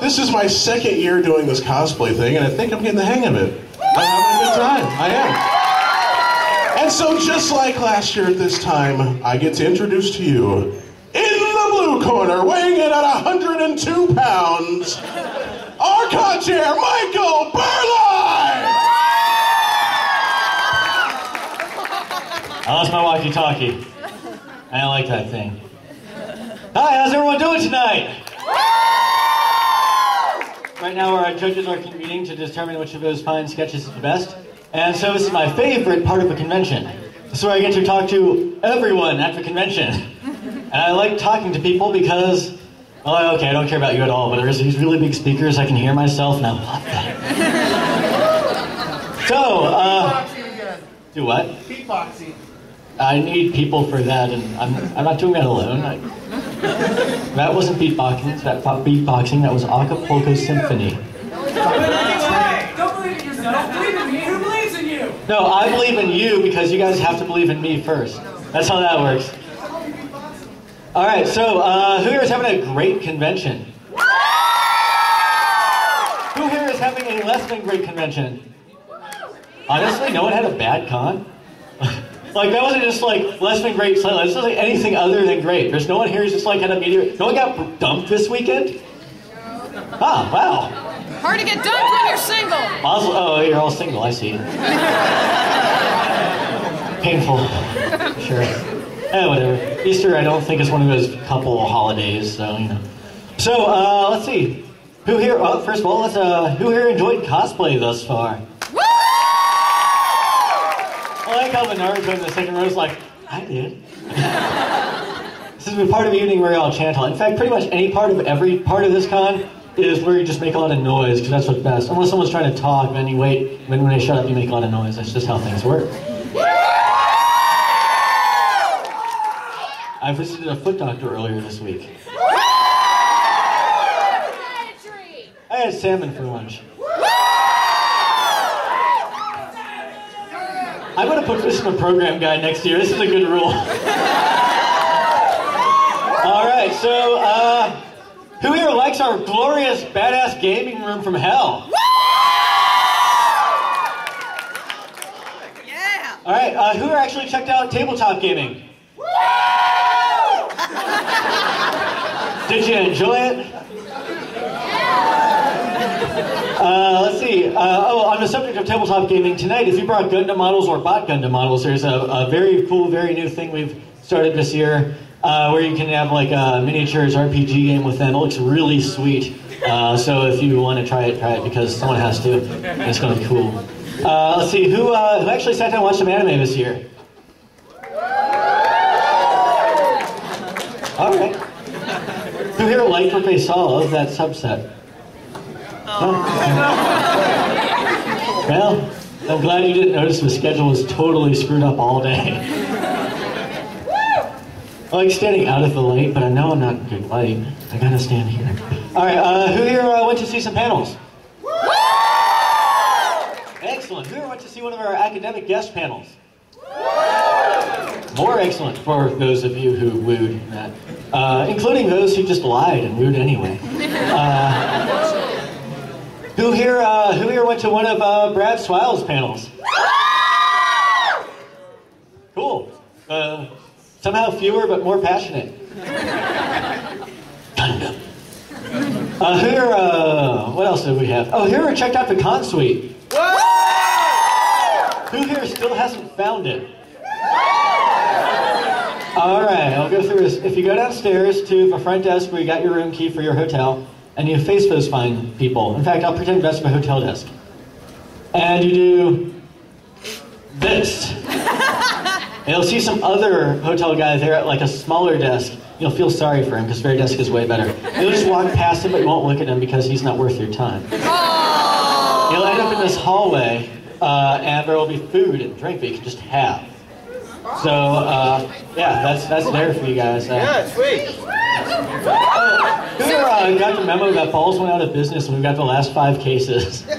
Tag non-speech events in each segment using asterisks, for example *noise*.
this is my second year doing this cosplay thing, and I think I'm getting the hang of it. I'm having a good time. I am. And so, just like last year at this time, I get to introduce to you, in the blue corner, weighing in at 102 pounds, our conchair, Michael Burleigh! I lost my walkie-talkie. I don't like that thing. Hi, how's everyone doing tonight? Right now our judges are convening to determine which of those fine sketches is the best. And so this is my favorite part of a convention. This is where I get to talk to everyone at the convention. And I like talking to people because, oh, okay, I don't care about you at all, but there's these really big speakers, I can hear myself, and I love that. *laughs* So, uh, do what? Beatboxing. I need people for that, and I'm, I'm not doing that alone. I, that wasn't beatboxing. That beatboxing. That was Acapulco Symphony. No, I believe in you because you guys have to believe in me first. That's how that works. All right, so uh, who here is having a great convention? Who here is having a less than great convention? Honestly, no one had a bad con. Like that wasn't just like less than great. slightly. This was like anything other than great. There's no one here who's just like had a meteor. No one got dumped this weekend. Ah, wow. Hard to get dumped when you're single. Oslo, oh, you're all single. I see. *laughs* Painful. Sure. Eh, whatever. Easter, I don't think is one of those couple holidays, so you know. So, uh, let's see. Who here? Well, first of all, let's. Uh, who here enjoyed cosplay thus far? Like how the Naruto in the second row is like, I did. *laughs* this is a part of the evening where y'all chant. In fact, pretty much any part of every part of this con is where you just make a lot of noise because that's what's best. Unless someone's trying to talk, then you wait. Then when they shut up, you make a lot of noise. That's just how things work. *laughs* I visited a foot doctor earlier this week. I had salmon for lunch. I'm gonna put this in the program guide next year. This is a good rule. All right, so uh, who here likes our glorious badass gaming room from hell? Yeah. All right, uh, who here actually checked out tabletop gaming? Did you enjoy it? Uh, see. Uh, oh, on the subject of tabletop gaming, tonight, if you brought Gundam models or bought Gundam models, there's a, a very cool, very new thing we've started this year uh, where you can have like a miniatures RPG game with them. It looks really sweet. Uh, so if you want to try it, try it because someone has to. It's going to be cool. Uh, let's see. Who, uh, who actually sat down and watched some anime this year? All right. Who here liked what they saw of that subset? *laughs* Well, I'm glad you didn't notice the schedule was totally screwed up all day. I like standing out of the light, but I know I'm not in good light. I gotta stand here. All right, uh, who here uh, went to see some panels? Excellent. Who here went to see one of our academic guest panels? More excellent for those of you who wooed that, uh, including those who just lied and wooed anyway. Uh, who here? Uh, who here went to one of uh, Brad Swaile's panels? Cool. Uh, somehow fewer but more passionate. Gundam. Uh, here? Uh, what else do we have? Oh, here checked out the con suite. Who here still hasn't found it? All right, I'll go through this. If you go downstairs to the front desk where you got your room key for your hotel, and you face those fine people. In fact, I'll pretend that's my hotel desk. And you do this. *laughs* and you'll see some other hotel guy there at like a smaller desk. You'll feel sorry for him because their desk is way better. You'll just walk past him, but you won't look at him because he's not worth your time. You'll end up in this hallway, uh, and there will be food and drink that you can just have. So, uh, yeah, that's that's there for you guys. Uh, Yeah, sweet. Who here, uh, got the memo that Bawls went out of business and we've got the last five cases? *laughs*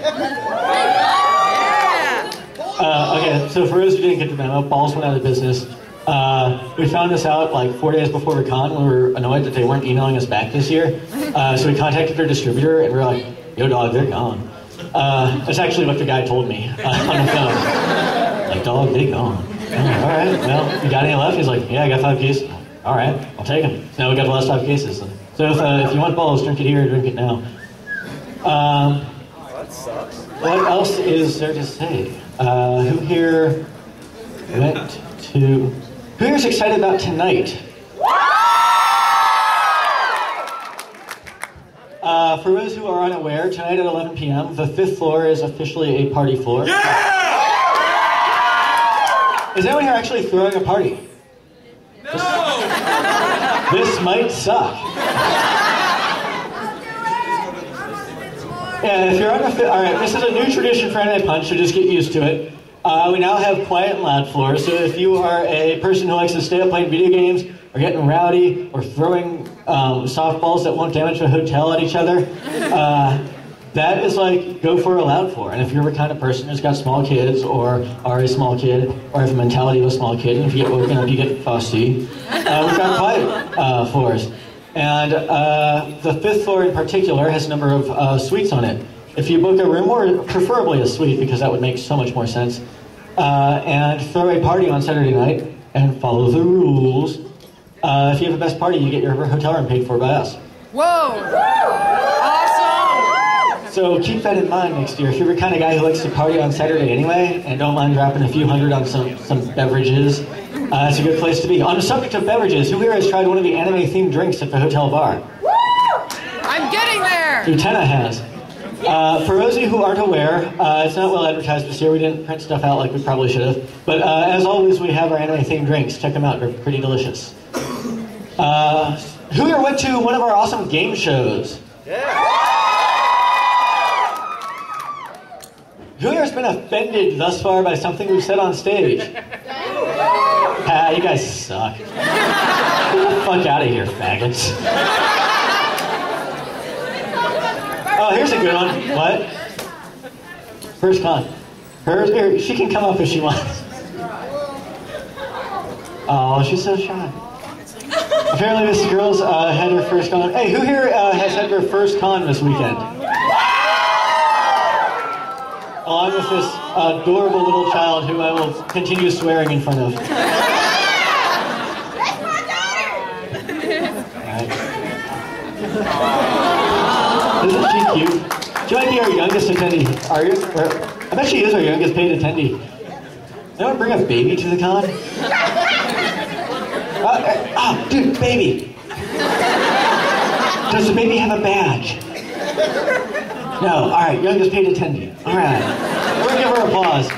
Uh, okay, so for those who didn't get the memo, Bawls went out of business. Uh, we found this out like four days before the con. We were annoyed that they weren't emailing us back this year. Uh, so we contacted their distributor and we are like, yo, dog, they're gone. Uh, that's actually what the guy told me uh, on the phone. Like, dog, they gone. Oh, all right, well, you got any left? He's like, yeah, I got five cases. All right, I'll take them. Now we got the last five cases. So if, uh, if you want Bawls, drink it here, drink it now. Um, that sucks. what else is there to say? Uh, who here went to. Who here is excited about tonight? Uh, for those who are unaware, tonight at 11 p.m., the fifth floor is officially a party floor. Yeah! Is anyone here actually throwing a party? No! This might suck. Yeah, if you're fi- all right, this is a new tradition for Anime Punch, so just get used to it. Uh, we now have quiet and loud floors, so if you are a person who likes to stay up playing video games, or getting rowdy, or throwing um, softballs that won't damage the hotel at each other, uh, that is like go for a loud floor. And if you're the kind of person who's got small kids, or are a small kid, or have a mentality of a small kid, and if you get woken up, you get fussy, uh, we've got quiet uh, floors. And uh, the fifth floor in particular has a number of uh, suites on it. If you book a room, or preferably a suite, because that would make so much more sense, uh, and throw a party on Saturday night and follow the rules, uh, if you have the best party, you get your hotel room paid for by us. Whoa! Awesome! So keep that in mind next year. If you're the kind of guy who likes to party on Saturday anyway, and don't mind dropping a few hundred on some, some beverages, uh, it's a good place to be. On the subject of beverages, who here has tried one of the anime-themed drinks at the hotel bar? Woo! I'm getting there! Lieutenant has. Uh, for those of you who aren't aware, uh, it's not well advertised this year. We didn't print stuff out like we probably should have. But uh, as always, we have our anime-themed drinks. Check them out. They're pretty delicious. Uh, who here went to one of our awesome game shows? Who has been offended thus far by something we've said on stage? Ah, you guys suck. Get the fuck out of here, faggots. Oh, here's a good one. What? First con. Her, she can come up if she wants. Oh, she's so shy. Apparently, this girl's uh, had her first con. Hey, who here uh, has had their first con this weekend? Along with this adorable little child who I will continue swearing in front of. Alright. Isn't she cute? She might be our youngest attendee. Are you? I bet she is our youngest paid attendee. Anyone bring a baby to the con? Uh, uh, oh, dude, baby. Does the baby have a badge? No. All right, youngest paid attendee. All right. We'll give her applause.